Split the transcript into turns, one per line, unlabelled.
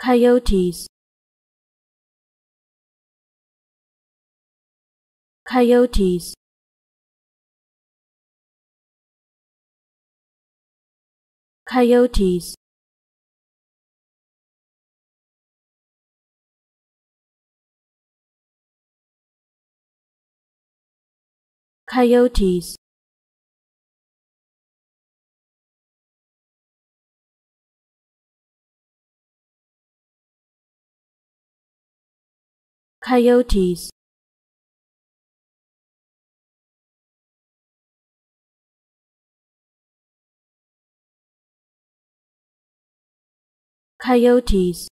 coyotes. Coyotes. Coyotes. Coyotes coyotes. Coyotes